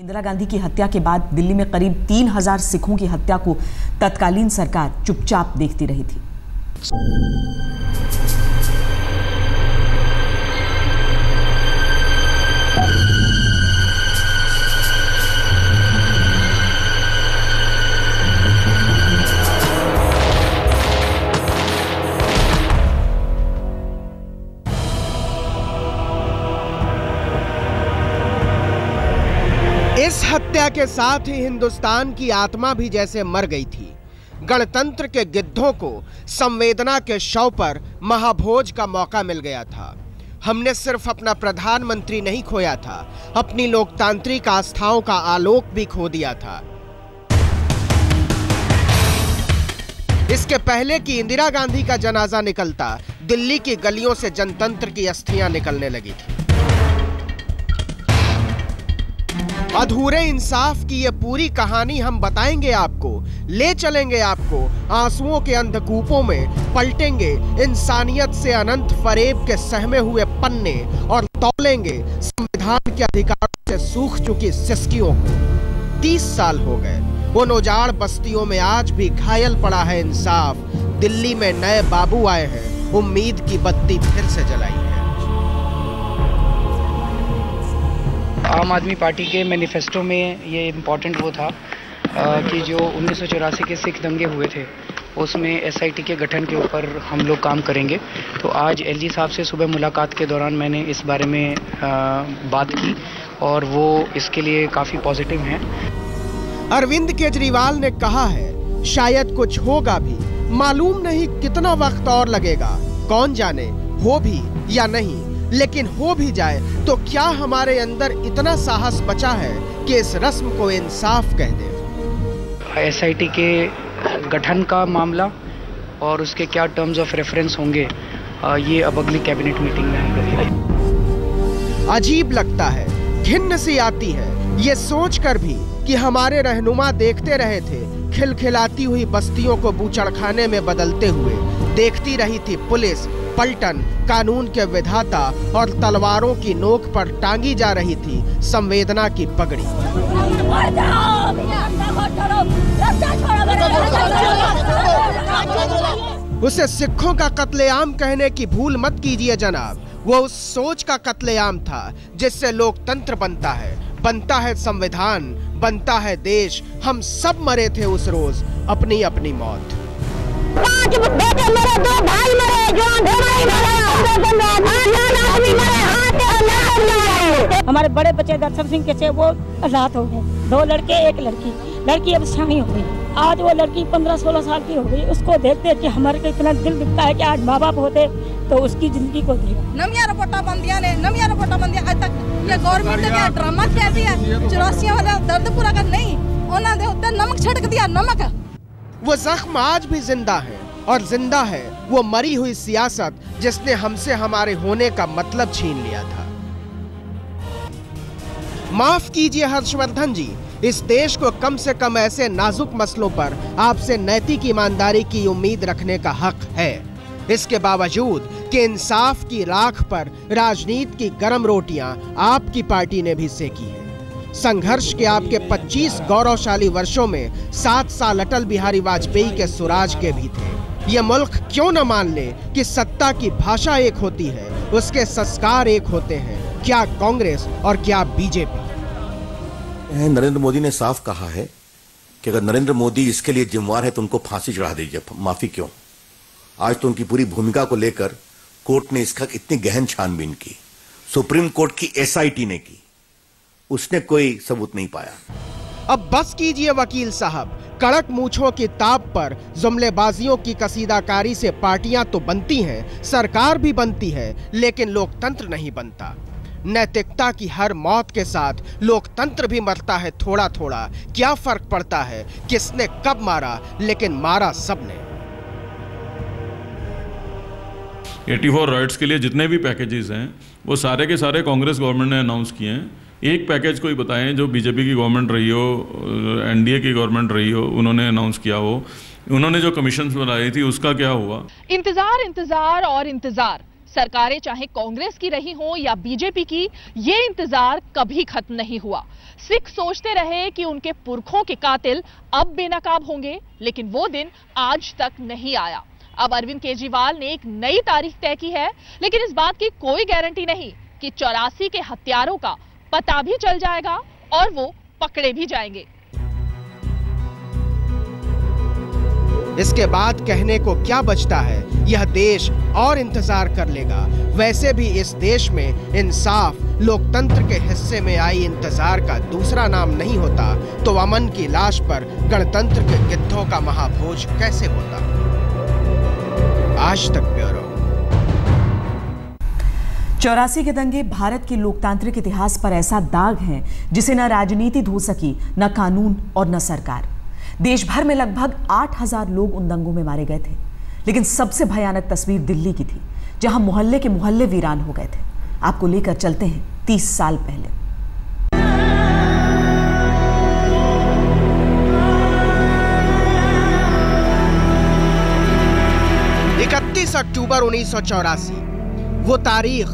इंदिरा गांधी की हत्या के बाद दिल्ली में करीब तीन हज़ार सिखों की हत्या को तत्कालीन सरकार चुपचाप देखती रही थी। के साथ ही हिंदुस्तान की आत्मा भी जैसे मर गई थी। गणतंत्र के गिद्धों को संवेदना के शव पर महाभोज का मौका मिल गया था। हमने सिर्फ़ अपना प्रधानमंत्री नहीं खोया था, अपनी लोकतांत्रिक आस्थाओं का आलोक भी खो दिया था। इसके पहले कि इंदिरा गांधी का जनाजा निकलता, दिल्ली की गलियों से जनतंत्र की अस्थियाँ निकलने लगी थी। अधूरे इंसाफ की ये पूरी कहानी हम बताएँगे आपको, ले चलेंगे आपको, आंसुओं के अंधकूपों में पलटेंगे, इंसानियत से अनंत फरेब के सहमे हुए पन्ने और तोलेंगे, संविधान के अधिकारों से सूख चुकी सिस्कियों को। तीस साल हो गए उन उजाड़ बस्तियों में आज भी घायल पड़ा है इंसाफ, दिल्ली में नए बाबू आए हैं, उम्मीद की बत्ती फिर से जलाई है। आम आदमी पार्टी के मैनिफेस्टो में ये इम्पोर्टेंट वो था आ, कि जो उन्नीस सौ चौरासी के सिख दंगे हुए थे उसमें एसआईटी के गठन के ऊपर हम लोग काम करेंगे। तो आज एलजी साहब से सुबह मुलाकात के दौरान मैंने इस बारे में आ, बात की और वो इसके लिए काफ़ी पॉजिटिव हैं। अरविंद केजरीवाल ने कहा है शायद कुछ होगा भी मालूम नहीं कितना वक्त और लगेगा कौन जाने हो भी या नहीं। लेकिन हो भी जाए तो क्या हमारे अंदर इतना साहस बचा है कि इस रस्म को इंसाफ कह दे? एसआईटी के गठन का मामला और उसके क्या टर्म्स ऑफ़ रेफरेंस होंगे ये अब अगली कैबिनेट मीटिंग में हम लोग अजीब लगता है घिन्न सी आती है। ये सोच कर भी कि हमारे रहनुमा देखते रहे थे खिलखिलाती हुई बस्तियों को बूचड़खाने में बदलते हुए। देखती रही थी पुलिस पलटन कानून के विधाता और तलवारों की नोक पर टांगी जा रही थी, संवेदना की पगड़ी। उसे सिखों का कत्लेआम कहने की भूल मत कीजिए जनाब। वो उस सोच का कत्लेआम था, जिससे लोकतंत्र बनता है। बनता है संविधान, बनता है देश। हम सब मरे थे उस रोज अपनी अपनी मौत। पाँच बेटे मेरे दो भाई मरे जो हमारे बड़े बच्चे दर्शन सिंह के से वो रात हो गए। दो लड़के एक लड़की। लड़की अब शामी हो गई। आज वो लड़की पंद्रह सोलह साल की हो गई। उसको देखते कि हमारे को इतना दिल दिखता है कि आज माँ बाप होते तो उसकी ज़िंदगी को देगा नमिया रिपोर्टा बंदिया ने नमिया रिपोर्टा बंदिया आज तक ये गवर्नमेंट ने ड्रामा किया दिया? चौरासिया वाला दर्द पूरा कर नहीं। उन्होंने दे उत्ते नमक छिड़क दिया नमक। वो जख्म आज भी ज़िंदा है और ज़िंदा है वो मरी हुई सियासत जिसने हमसे हमारे होने का मतलब छीन लिया था। माफ़ कीजिए हर्षवर्धन जी, इस देश को कम से कम ऐसे नाजुक मसलों पर आपसे नैतिक ईमानदारी की उम्मीद रखने का हक है। इसके बावजूद कि इंसाफ की राख पर राजनीति की गर्म रोटियाँ आपकी पार्टी ने भी सेकी है। संघर्ष के आपके 25 गौरवशाली वर्षों में सात साल अटल बिहारी वाजपेयी के सुराज के भी थे। ये मुल्क क्यों न मान ले कि सत्ता की भाषा एक होती है, उसके संस्कार एक होते हैं। क्या कांग्रेस और क्या बीजेपी? नरेंद्र मोदी ने साफ़ कहा है कि अगर नरेंद्र मोदी इसके लिए जिम्मेवार है तो उनको फांसी चढ़ा दीजिए, माफ़ी क्यों? आज तो उनकी पूरी भूमिका को लेकर कोर्ट ने इसका इतनी गहन छानबीन की, सुप्रीम कोर्ट की एसआईटी ने की। उसने कोई सबूत नहीं पाया। अब बस कीजिए वकील साहब कड़क मूछों की ताप पर जुमलेबाजियों की कसीदाकारी से पार्टियाँ तो बनती हैं सरकार भी बनती है लेकिन लोकतंत्र नहीं बनता। नैतिकता की हर मौत के साथ लोकतंत्र भी मरता है थोड़ा थोड़ा क्या फ़र्क पड़ता है? किसने कब मारा लेकिन मारा सबने। 84 राइट्स के लिए जितने भी पैकेजेस हैं वो सारे के सारे कांग्रेस गवर्नमेंट ने अनाउंस किए हैं। एक पैकेज कोई बताएँ, जो बीजेपी की गवर्नमेंट रही हो एनडीए की गवर्नमेंट रही हो, उन्होंने अनाउंस किया हो। उन्होंने जो कमीशन बनाई थी, उसका क्या हुआ? इंतज़ार इंतज़ार और इंतज़ार। सरकारें चाहे कांग्रेस की रही हो या बीजेपी की, ये इंतज़ार कभी खत्म नहीं हुआ। सिख सोचते रहे कि उनके पुरखों के कातिल अब बेनकाब होंगे, लेकिन वो दिन आज तक नहीं आया। अब अरविंद केजरीवाल ने एक नई तारीख तय की है, लेकिन इस बात की कोई गारंटी नहीं कि चौरासी के हत्यारों का पता भी चल जाएगा और वो पकड़े भी जाएँगे। इसके बाद कहने को क्या बचता है, यह देश और इंतज़ार कर लेगा। वैसे भी इस देश में इंसाफ लोकतंत्र के हिस्से में आई इंतज़ार का दूसरा नाम नहीं होता तो अमन की लाश पर गणतंत्र के गिद्धों का महाभोज कैसे होता? आज तक चौरासी के दंगे भारत के लोकतांत्रिक इतिहास पर ऐसा दाग है जिसे न राजनीति धो सकी, न कानून और न सरकार। देश भर में लगभग 8000 लोग उन दंगों में मारे गए थे। लेकिन सबसे भयानक तस्वीर दिल्ली की थी, जहाँ मोहल्ले के मोहल्ले वीरान हो गए थे। आपको लेकर चलते हैं 30 साल पहले। 31 अक्टूबर उन्नीस सौ चौरासी, वो तारीख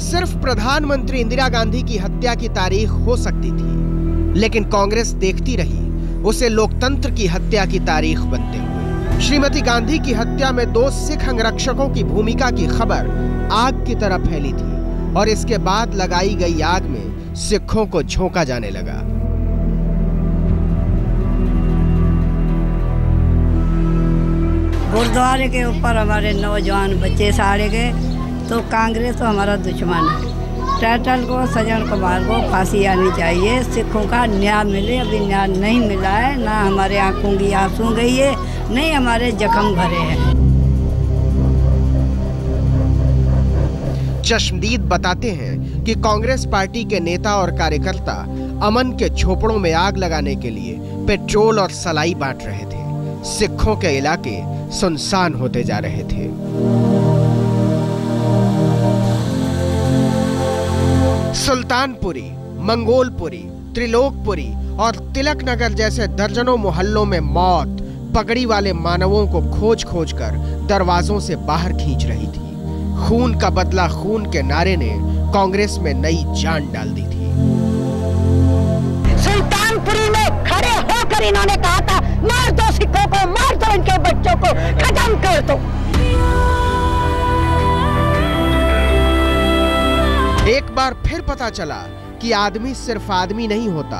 सिर्फ़ प्रधानमंत्री इंदिरा गांधी की हत्या की तारीख हो सकती थी, लेकिन कांग्रेस देखती रही उसे लोकतंत्र की हत्या की तारीख बनते हुए। श्रीमती गांधी की हत्या में दो सिख अंगरक्षकों की भूमिका की खबर आग की तरह फैली थी और इसके बाद लगाई गई आग में सिखों को झोंका जाने लगा। गुरुद्वारे के ऊपर हमारे नौजवान बच्चे साड़े गए। तो कांग्रेस तो हमारा दुश्मन है। टाइटल को सज्जन कुमार को फांसी आनी चाहिए। सिखों का न्याय मिले, अभी न्याय नहीं मिला है। ना हमारे आँखों की आँसू गई है, नहीं हमारे जख्म भरे हैं। चश्मदीद बताते हैं कि कांग्रेस पार्टी के नेता और कार्यकर्ता अमन के झोपड़ों में आग लगाने के लिए पेट्रोल और सलाई बांट रहे थे। सिखों के इलाके सुनसान होते जा रहे थे। सुल्तानपुरी, मंगोलपुरी, त्रिलोकपुरी और तिलक नगर जैसे दर्जनों मोहल्लों में मौत पगड़ी वाले मानवों को खोज खोज कर दरवाजों से बाहर खींच रही थी। खून का बदला खून के नारे ने कांग्रेस में नई जान डाल दी थी। सुल्तानपुरी में खड़े होकर इन्होंने कहा था, मार दो सिखों को, मार दो इनके बच्चों को, खत्म कर दो। एक बार फिर पता चला कि आदमी सिर्फ़ आदमी नहीं होता।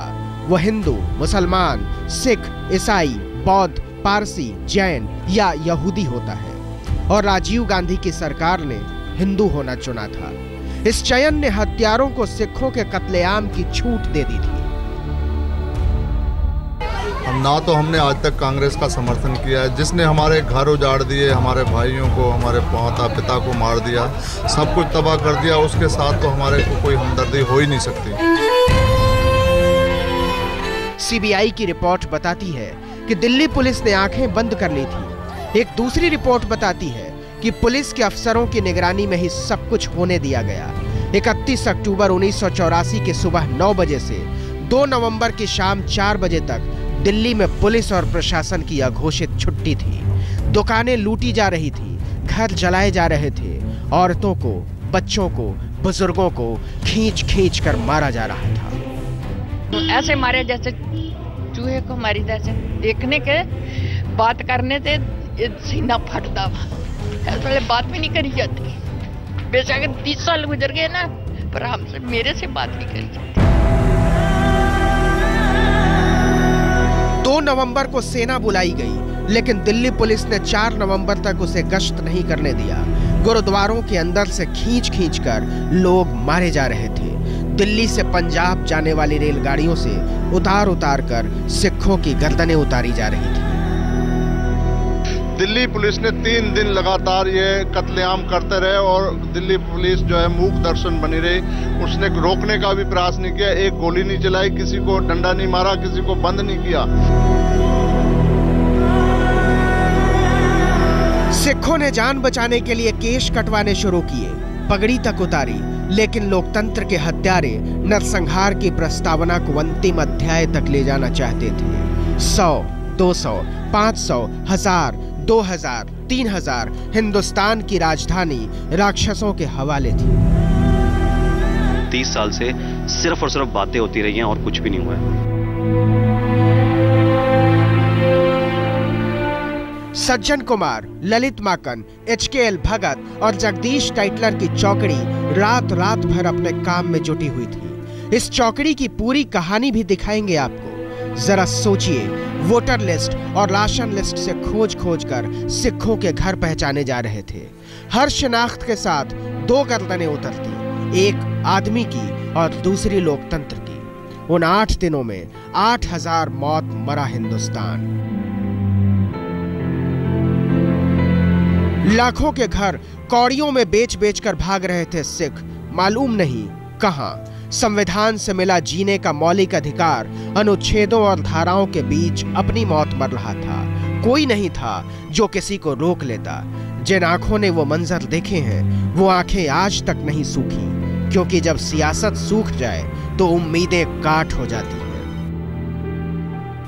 वो हिंदू, मुसलमान, सिख, ईसाई, बौद्ध, पारसी, जैन या यहूदी होता है और राजीव गांधी की सरकार ने हिंदू होना चुना था। इस चयन ने हत्यारों को सिखों के कत्लेआम की छूट दे दी थी। हम ना तो हमने आज तक कांग्रेस का समर्थन किया है। जिसने हमारे घर उजाड़ दिए, हमारे भाइयों को, हमारे माता पिता को मार दिया, सब कुछ तबाह कर दिया, उसके साथ तो हमारे को कोई हमदर्दी हो ही नहीं सकती। सीबीआई की रिपोर्ट बताती है कि दिल्ली पुलिस ने आँखें बंद कर ली थी। एक दूसरी रिपोर्ट बताती है कि पुलिस के अफसरों की निगरानी में ही सब कुछ होने दिया गया। 31 अक्टूबर उन्नीस सौ चौरासी के सुबह 9 बजे से 2 नवंबर की शाम 4 बजे तक दिल्ली में पुलिस और प्रशासन की अघोषित छुट्टी थी। दुकानें लूटी जा रही थी, घर जलाए जा रहे थे, औरतों को, बच्चों को, बुज़ुर्गों को खींच खींच कर मारा जा रहा था। ऐसे मारे जैसे चूहे को मारी, जैसे देखने के, बात करने से सीना फटता ऐसे बात भी नहीं करी जाती। बेशक तीस साल गुजर गए ना, पर हमसे मेरे से बात नहीं करी जाती। नवंबर को सेना बुलाई गई, लेकिन दिल्ली पुलिस ने 4 नवंबर तक उसे गश्त नहीं करने दिया। गुरुद्वारों के अंदर से खींच खींच कर लोग मारे जा रहे थे। दिल्ली से पंजाब जाने वाली रेलगाड़ियों से उतार उतार कर सिखों की गर्दनें उतारी जा रही थी। दिल्ली पुलिस ने तीन दिन लगातार ये कत्लेआम करते रहे और दिल्ली पुलिस जो है मूक दर्शन बनी रही। उसने रोकने का भी प्रयास नहीं किया, एक गोली नहीं चलाई, किसी को डंडा नहीं मारा, किसी को बंद नहीं किया। सिखों ने जान बचाने के लिए केश कटवाने शुरू किए, पगड़ी तक उतारी, लेकिन लोकतंत्र के हत्यारे नरसंहार की प्रस्तावना को अंतिम अध्याय तक ले जाना चाहते थे। सौ, दो सौ, पाँच सौ, हज़ार दो हज़ार तीन हज़ार हिंदुस्तान की राजधानी राक्षसों के हवाले थी। तीस साल से सिर्फ़ और सिर्फ़ बातें होती रही हैं और कुछ भी नहीं हुआ है। Sajjan Kumar Lalit Maken H K L Bhagat और जगदीश टाइटलर की चौकड़ी रात रात भर अपने काम में जुटी हुई थी। इस चौकड़ी की पूरी कहानी भी दिखाएँगे आपको। जरा सोचिए वोटर लिस्ट और राशन लिस्ट से खोज खोज कर सिखों के घर पहचाने जा रहे थे। हर शिनाख्त के साथ दो गर्दनें उतरती, एक आदमी की और दूसरी लोकतंत्र की। उन आठ दिनों में आठ हज़ार मौत मरा हिंदुस्तान। लाखों के घर कौड़ियों में बेच बेच कर भाग रहे थे सिख। मालूम नहीं कहाँ संविधान से मिला जीने का मौलिक अधिकार, अनुच्छेदों और धाराओं के बीच अपनी मौत मर रहा था। कोई नहीं था जो किसी को रोक लेता। जिन आँखों ने वो मंजर देखे हैं, वो आँखें आज तक नहीं सूखी। क्योंकि जब सियासत सूख जाए तो उम्मीदें काट हो जाती हैं।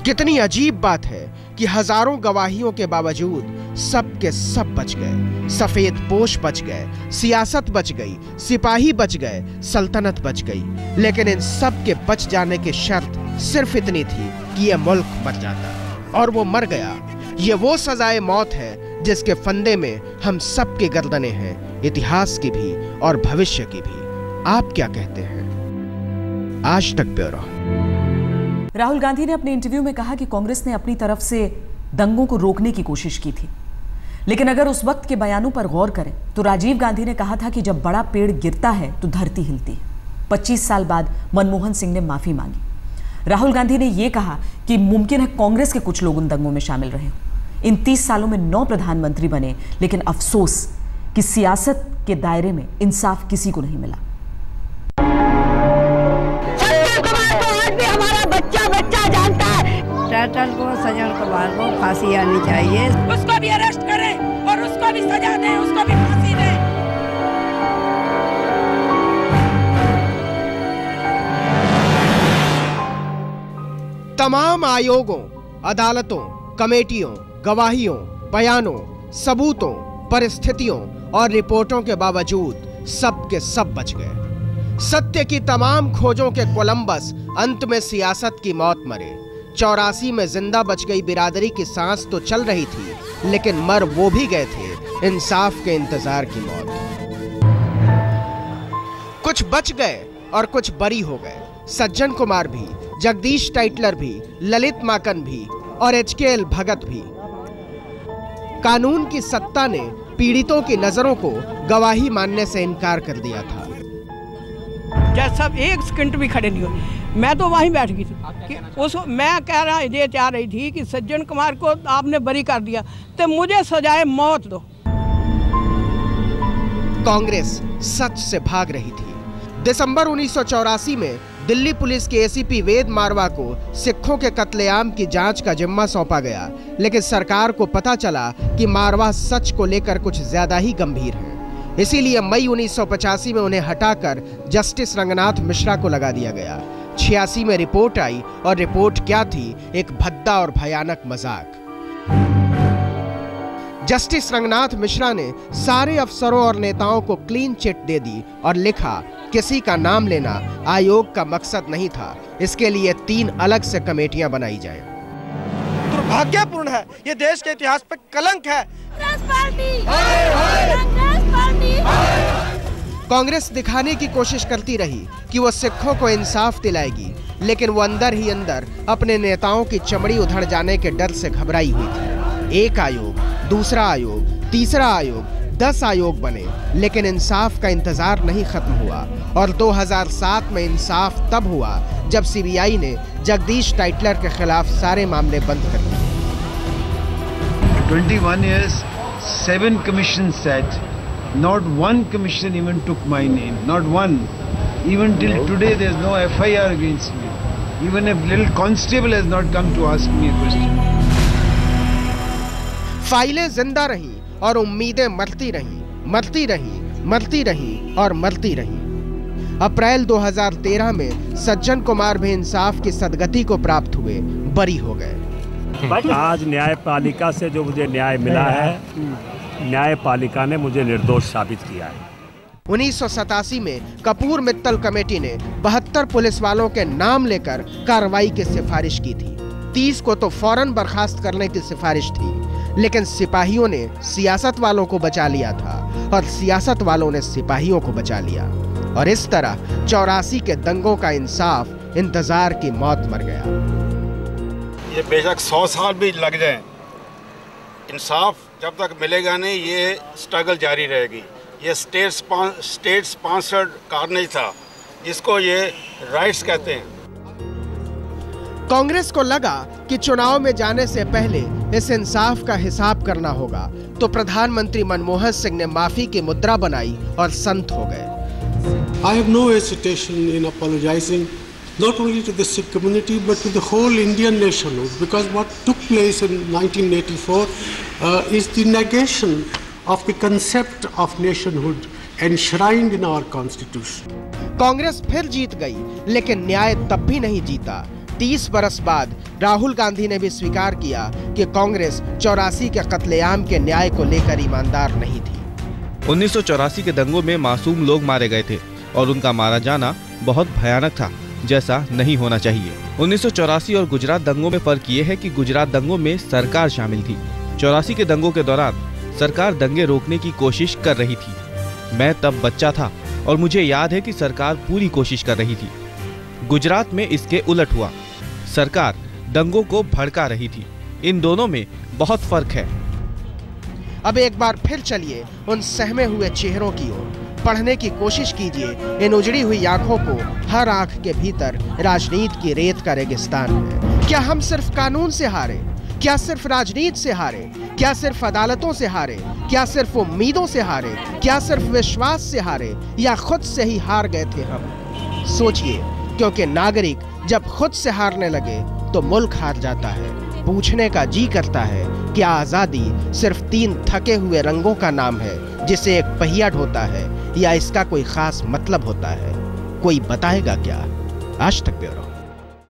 कितनी अजीब बात है कि हज़ारों गवाहियों के बावजूद सब के सब बच गए। सफ़ेद पोश बच गए, सियासत बच गई, सिपाही बच गए, सल्तनत बच गई। लेकिन इन सब के बच जाने की शर्त सिर्फ़ इतनी थी कि यह मुल्क मर जाता और वो मर गया। ये वो सजाए मौत है जिसके फंदे में हम सब के गर्दने हैं, इतिहास की भी और भविष्य की भी। आप क्या कहते हैं? आज तक ब्यूरो। राहुल गांधी ने अपने इंटरव्यू में कहा कि कांग्रेस ने अपनी तरफ़ से दंगों को रोकने की कोशिश की थी। लेकिन अगर उस वक्त के बयानों पर गौर करें तो राजीव गांधी ने कहा था कि जब बड़ा पेड़ गिरता है तो धरती हिलती है। 25 साल बाद मनमोहन सिंह ने माफ़ी मांगी। राहुल गांधी ने यह कहा कि मुमकिन है कांग्रेस के कुछ लोग उन दंगों में शामिल रहे। इन 30 सालों में नौ प्रधानमंत्री बने, लेकिन अफसोस कि सियासत के दायरे में इंसाफ किसी को नहीं मिला। टाइटल को सजन कुमार को फांसी आनी चाहिए। उसको भी अरेस्ट करें और उसको भी सजा दें उसको भी फांसी दें। तमाम आयोगों अदालतों कमेटियों गवाहियों बयानों सबूतों परिस्थितियों और रिपोर्टों के बावजूद सब के सब बच गए। सत्य की तमाम खोजों के कोलंबस अंत में सियासत की मौत मरे। चौरासी में ज़िंदा बच गई बिरादरी की सांस तो चल रही थी, लेकिन मर वो भी गए थे, इंसाफ के इंतज़ार की मौत। कुछ बच गए और कुछ बरी हो गए। सज्जन कुमार भी, जगदीश टाइटलर भी, ललित माकन भी, और एच के एल भगत भी। कानून की सत्ता ने पीड़ितों की नज़रों को गवाही मानने से इनकार कर दिया था। जज साहब एक सेकंड भी खड़े नहीं हुए। मैं तो वहीं बैठ गई थी। कि उस मैं कह रहा ये चाह रही थी कि सज्जन कुमार को आपने बरी कर दिया तो मुझे सजाए मौत दो। कांग्रेस सच से भाग रही थी। दिसंबर उन्नीस सौ चौरासी में दिल्ली पुलिस के एसीपी वेद मारवा को सिखों के कत्लेआम की जाँच का जिम्मा सौंपा गया लेकिन सरकार को पता चला कि मारवा सच को लेकर कुछ ज़्यादा ही गंभीर है। इसीलिए मई 1985 में उन्हें हटाकर जस्टिस रंगनाथ मिश्रा को लगा दिया गया। छियासी में रिपोर्ट आई और रिपोर्ट क्या थी? एक भद्दा और भयानक मज़ाक। जस्टिस रंगनाथ मिश्रा ने सारे अफसरों और नेताओं को क्लीन चिट दे दी और लिखा किसी का नाम लेना आयोग का मकसद नहीं था। इसके लिए तीन अलग से कमेटियाँ बनाई जाए। दुर्भाग्यपूर्ण है। ये देश के इतिहास पर कलंक है। कांग्रेस दिखाने की कोशिश करती रही कि वो सिखों को इंसाफ दिलाएगी लेकिन वो अंदर ही अंदर अपने नेताओं की चमड़ी उधड़ जाने के डर से घबराई हुई थी एक आयोग दूसरा आयोग तीसरा आयोग दस आयोग बने लेकिन इंसाफ का इंतज़ार नहीं खत्म हुआ और 2007 में इंसाफ तब हुआ जब सीबीआई ने जगदीश टाइटलर के खिलाफ सारे मामले बंद कर दिए 21 years, seven commissions sat. Not one commission even took my name. Not one. Even till today, there's no FIR against me. Even a little constable has not come to ask me a question. फाइलें ज़िंदा रहीं और उम्मीदें मरती रहीं मरती रहीं मरती रहीं और मरती रहीं अप्रैल 2013 में सज्जन कुमार भी इंसाफ की सदगति को प्राप्त हुए बरी हो गए आज न्यायपालिका से जो मुझे न्याय मिला है न्यायपालिका ने मुझे निर्दोष साबित किया है। उन्नीस में कपूर मित्तल कमेटी ने बहत्तर पुलिस वालों के नाम लेकर कार्रवाई की सिफारिश की थी। तीस को तो फ़ौरन बर्खास्त करने की सिफारिश थी लेकिन सिपाहियों ने सियासत वालों को बचा लिया था और सियासत वालों ने सिपाहियों को बचा लिया। और इस तरह चौरासी के दंगों का इंसाफ इंतज़ार की मौत मर गया। ये बेशक सौ साल भी लग जाए। इंसाफ जब तक मिलेगा नहीं ये स्ट्रगल जारी रहेगी। ये स्टेट स्टेट स्पॉन्सर्ड कार्नेज था जिसको ये राइट्स कहते हैं। कांग्रेस को लगा कि चुनाव में जाने से पहले इस इंसाफ का हिसाब करना होगा तो प्रधानमंत्री मनमोहन सिंह ने माफ़ी की मुद्रा बनाई और संत हो गए। I have no hesitation in apologizing not only to the Sikh community but to the whole Indian nationhood because what took place in 1984 uh, is the negation of the concept of nationhood enshrined in our constitution. Congress फिर जीत गई लेकिन न्याय तब भी नहीं जीता। तीस बरस बाद राहुल गांधी ने भी स्वीकार किया कि कांग्रेस चौरासी के कत्लेआम के न्याय को लेकर ईमानदार नहीं थी। उन्नीस सौ चौरासी के दंगों में मासूम लोग मारे गए थे और उनका मारा जाना बहुत भयानक था जैसा नहीं होना चाहिए। उन्नीस सौ चौरासी और गुजरात दंगों में फ़र्क ये है कि गुजरात दंगों में सरकार शामिल थी। चौरासी के दंगों के दौरान सरकार दंगे रोकने की कोशिश कर रही थी। मैं तब बच्चा था और मुझे याद है कि सरकार पूरी कोशिश कर रही थी। गुजरात में इसके उलट हुआ। सरकार दंगों को भड़का रही थी। इन दोनों में बहुत फ़र्क है। अब एक बार फिर चलिए उन सहमे हुए चेहरों की ओर। पढ़ने की कोशिश कीजिए। इन उजड़ी हुई आँखों को हर आँख के भीतर राजनीति की रेत का रेगिस्तान है। क्या हम सिर्फ़ कानून से हारे? क्या सिर्फ़ राजनीति से हारे? क्या सिर्फ़ अदालतों से हारे? क्या सिर्फ़ उम्मीदों से हारे? क्या सिर्फ़ विश्वास से हारे? या खुद से ही हार गए थे हम? सोचिए, क्योंकि नागरिक जब खुद से हारने लगे तो मुल्क हार जाता है। पूछने का जी करता है क्या आज़ादी सिर्फ़ तीन थके हुए रंगों का नाम है, जिसे एक पहिया ढोता है, या इसका कोई खास मतलब होता है। कोई बताएगा क्या? आज तक ब्यूरो।